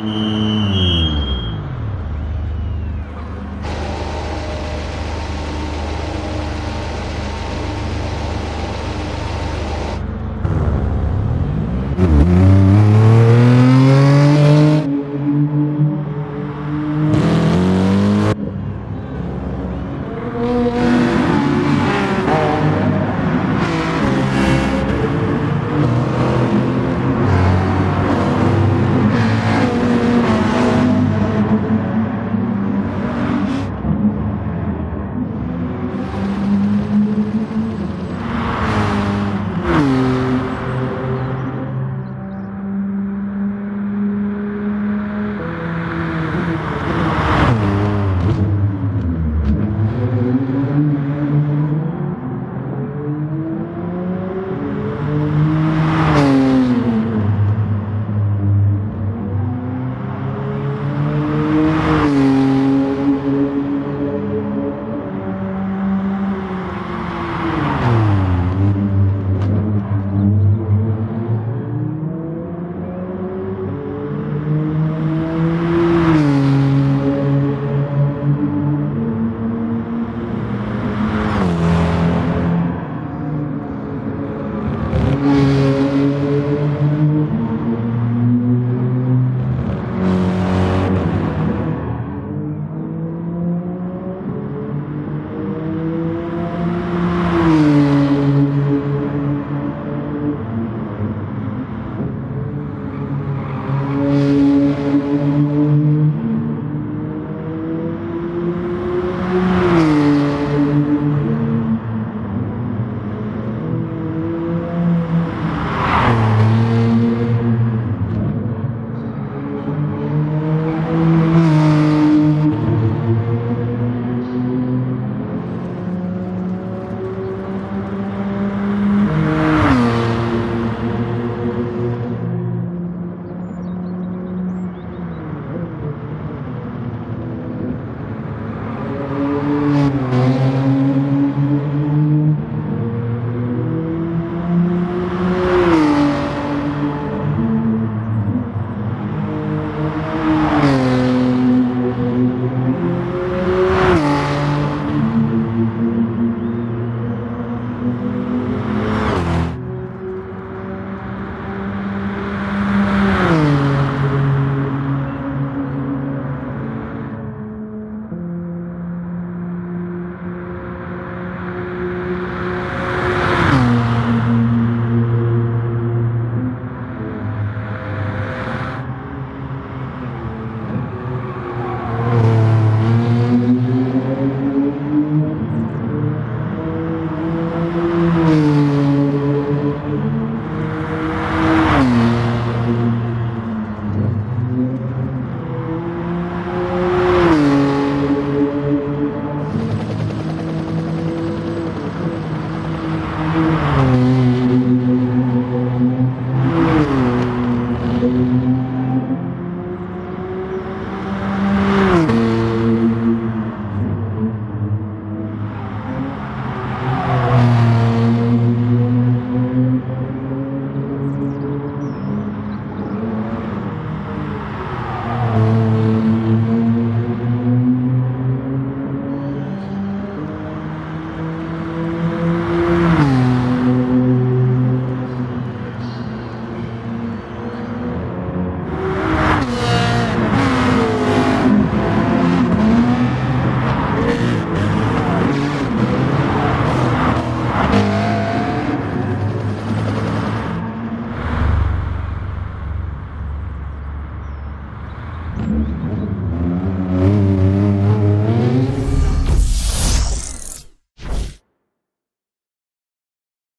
Mm-hmm.